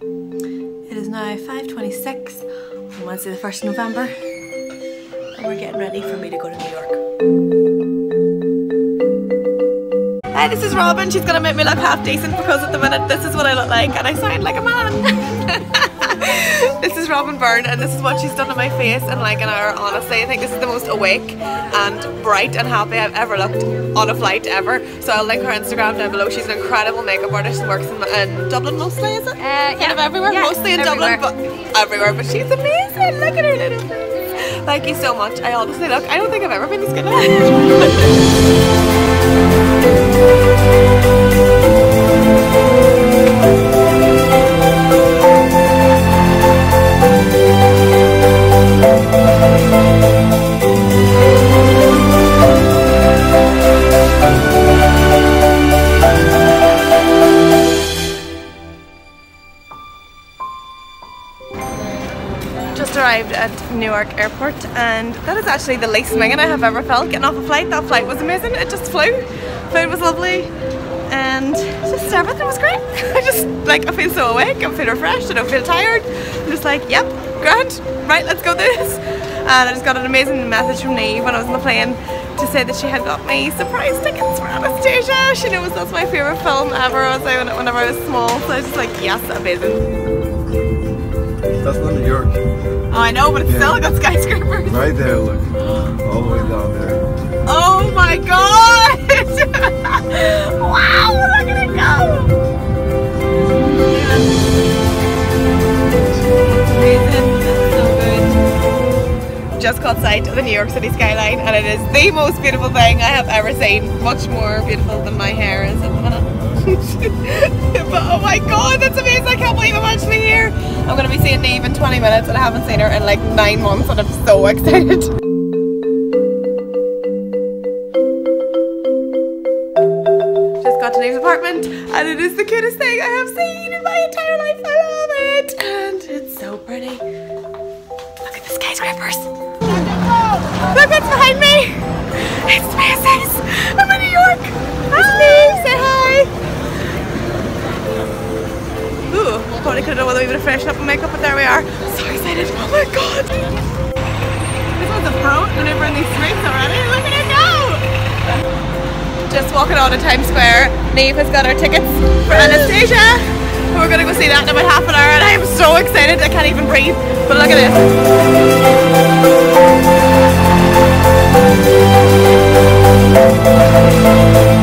It is now 5.26 on Wednesday the 1st of November and we're getting ready for me to go to New York. Hi, this is Robyn. She's gonna make me look half decent because at the minute this is what I look like and I sound like a man. this is Robyn Byrne and this is what she's done to my face in like an hour honestly I think this is the most awake and bright and happy I've ever looked on a flight ever. So I'll link her Instagram down below. She's an incredible makeup artist and works in, in Dublin mostly is it? Uh, yeah. Kind of everywhere? Yeah, mostly in everywhere. Dublin but everywhere. But she's amazing. Look at her little face thank you so much. I honestly look I don't think I've ever been this good arrived at Newark Airport and that is actually the least minging I have ever felt getting off a flight. That flight was amazing. It just flew. Food was lovely and just everything was great. I just like I feel so awake, I feel refreshed, I don't feel tired. I'm just like, yep, grand, right, let's go do this. And I just got an amazing message from Niamh when I was on the plane to say that she had got me surprise tickets for Anastasia. She knows that's my favourite film ever I was out whenever I was small. So I was just like, yes, amazing. That's not New York. Oh, I know, but it's Yeah. still got skyscrapers. Right there, look. All the way down there. Oh my god! wow, look at it go! So. Just caught sight of the New York City skyline and it is the most beautiful thing I have ever seen. Much more beautiful than my hair is at the minute. but oh my god, that's amazing! I can't believe I'm. I'm gonna be seeing Niamh in 20 minutes and I haven't seen her in like 9 months and I'm so excited. Just got to Niamh's apartment and it is the cutest thing I have seen in my entire life. I love it. And it's so pretty. Look at the skyscrapers. Look what's behind me. It's Macy's. I'm in New York. Ooh, probably could have done with a wee bit of up and makeup, but there we are. So excited. Oh my god. This one's a pro maneuvering these streets already. Look at it go. Just walking out of Times Square. Niamh has got our tickets for Anastasia. And We're gonna go see that in about half an hour and I am so excited I can't even breathe. But look at this.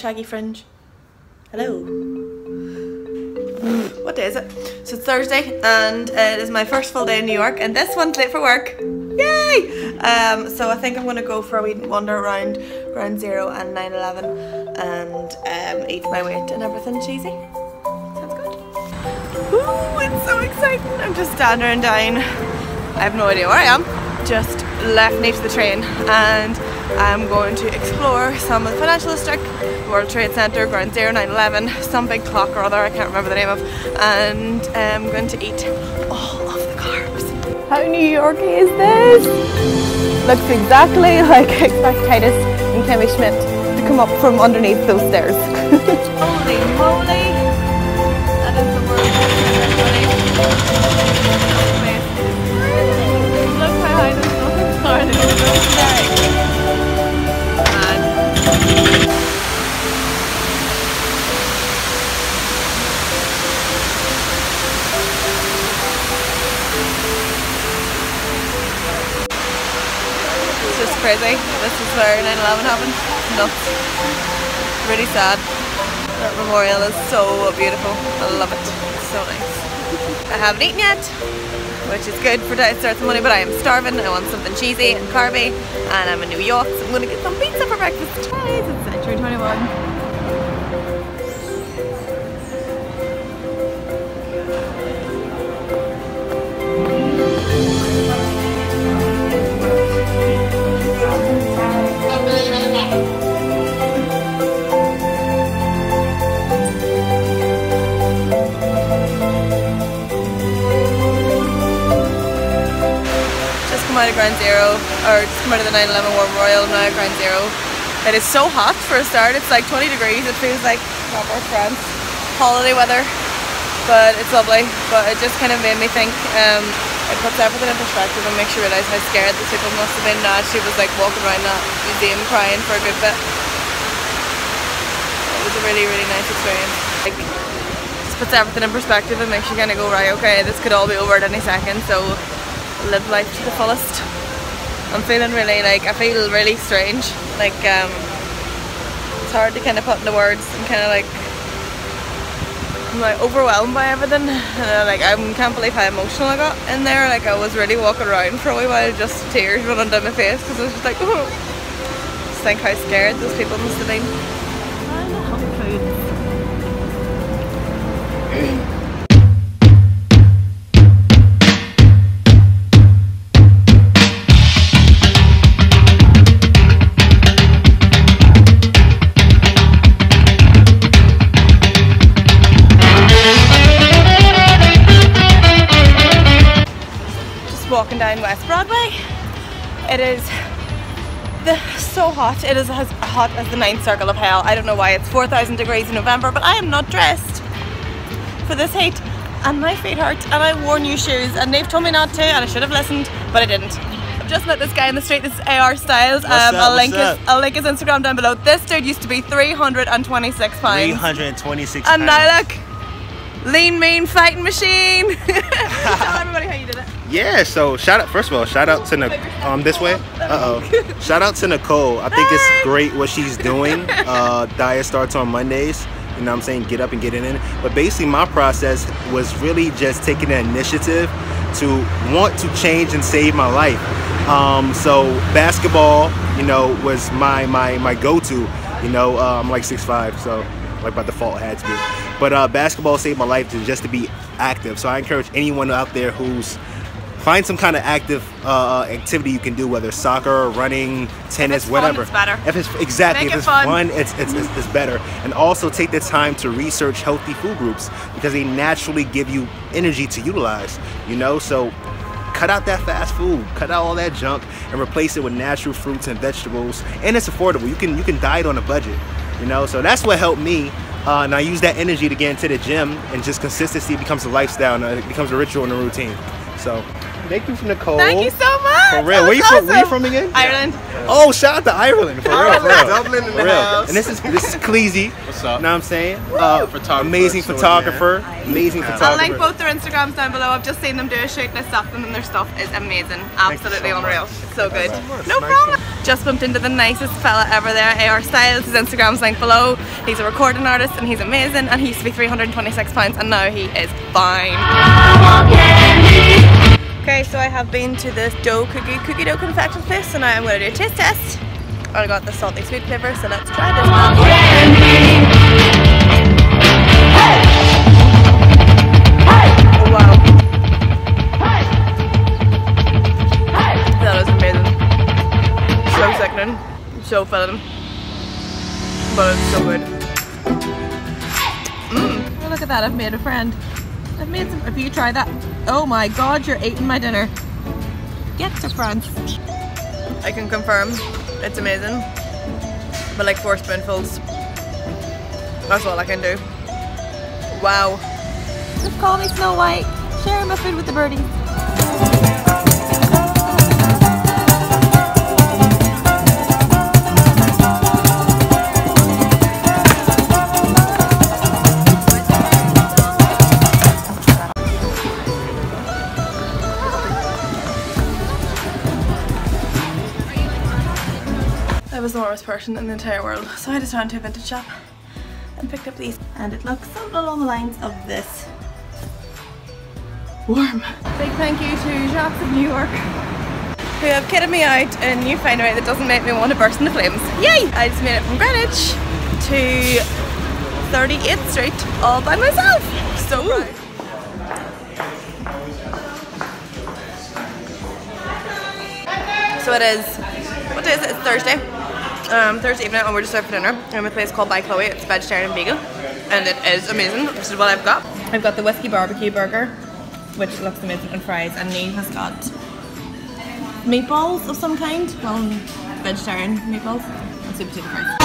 Shaggy fringe. Hello. What day is it? So it's Thursday and it is my first full day in New York and this one's late for work. Yay! Um, so I think I'm gonna go for a wee wander around Ground Zero and 9-11 and um, eat my weight and everything cheesy. Sounds good. Ooh, it's so exciting. I'm just standing down. I have no idea where I am. Just left near to the train and I'm going to explore some of the financial district, World Trade Center, Ground Zero, 9-11, some big clock or other I can't remember the name of, and I'm going to eat all of the carbs. How New Yorky is this? Looks exactly like I expect Titus and Kimmy Schmidt to come up from underneath those stairs. Holy moly! This is where 9-11 happened. It's nuts. Really sad. That memorial is so beautiful. I love it. It's so nice. I haven't eaten yet, which is good for diet starts money, but I am starving. I want something cheesy and carby, and I'm in New York, so I'm gonna get some pizza for breakfast. Guys, it's Century 21. Come out of Ground Zero, or just come out of the 911 Memorial, now Ground Zero. It is so hot for a start, it's like 20 degrees, it feels like proper France holiday weather, but it's lovely. But it just kind of made me think, um, it puts everything in perspective and makes you realise how scared these people must have been now she was like walking around that museum crying for a good bit. It was a really, really nice experience. Like, puts everything in perspective and makes you kind of go, right, okay, this could all be over at any second, so live life to the fullest. I'm feeling really like I feel really strange. Like um, it's hard to kind of put into words. I'm kind of like I'm like overwhelmed by everything. And I, like I can't believe how emotional I got in there. Like I was really walking around for a while, just tears running down my face because I was just like, oh. just think how scared those people must have been. So hot. It is as hot as the ninth circle of hell. I don't know why it's 4,000 degrees in November, but I am not dressed for this heat. And my feet hurt, and I wore new shoes, and they've told me not to, and I should have listened, but I didn't. I've just met this guy in the street. This is AR Stylez. Um, I'll link his I'll link his Instagram down below. This dude used to be 326 pounds, 326 and pounds. now look, lean, mean, fighting machine. Tell everybody how you did it. Yeah, so shout out first of all, shout out to Nicole. Um, this way. Uh oh. shout out to Nicole. I think it's great what she's doing. Uh, diet starts on Mondays. You know what I'm saying? Get up and get in it. But basically, my process was really just taking the initiative to want to change and save my life. Um, so basketball, you know, was my my my go-to. You know, uh, I'm like 6'5", so like by default had to be. But uh, basketball saved my life to just to be active. So I encourage anyone out there who's find some kind of active uh, activity you can do, whether it's soccer, running, tennis, fun, whatever. it's better. If it's exactly Make if it it's fun. fun, it's, it's, it's, it's better. And also take the time to research healthy food groups because they naturally give you energy to utilize. You know, so cut out that fast food, cut out all that junk, and replace it with natural fruits and vegetables. And it's affordable. You can you can diet on a budget. You know, so that's what helped me. Uh, and I use that energy to get into the gym, and just consistency becomes a lifestyle, and it becomes a ritual and a routine. So, thank you, Nicole. Thank you so much. For real. That Where you was from? Where you from again? Ireland. Oh, shout out to Ireland. For real, for real. Dublin in For the real. house. And this is this is Cleezy. What's up? You Know what I'm saying? Uh, Photographer amazing extraordinaire. photographer. Amazing I'll photographer. link both their Instagrams down below. I've just seen them do a shoot and I stopped them and their stuff is amazing. Absolutely so unreal. So good. much. No Nice problem. Just bumped into the nicest fella ever there, AR Stylez. His Instagram's linked below. He's a recording artist and he's amazing and he used to be 326 pounds and now he is fine. Okay, so I have been to this dough cookie cookie dough confection place and now I'm going to do a taste test. I got the salty sweet flavour, so let's try this one. Wow. That is amazing. So sickening. So filling. But it's so good. Mmm. Look at that, I've made a friend. I've made some if you try that. Oh my god, you're eating my dinner. Get to France. I can confirm it's amazing. But like four spoonfuls. That's all I can do. Wow. Just call me Snow White. Sharing my food with the birdies. Person in the entire world, so I just ran to a vintage shop and picked up these. And it looks something along the lines of this. Warm. Big thank you to Shops of New York who have kitted me out in a new find way that doesn't make me want to burst into flames. Yay! I just made it from Greenwich to 38th Street all by myself. So proud. So it is, what day is it? It's Thursday um, Thursday evening and we're just out for dinner. I'm a place called By Chloe. It's vegetarian and vegan and it is amazing. This is what I've got. I've got the whiskey barbecue burger which looks amazing and fries and Nate has got meatballs of some kind. Well, vegetarian meatballs and sweet potato fries.